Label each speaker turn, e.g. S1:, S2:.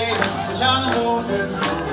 S1: day, the John Wolford.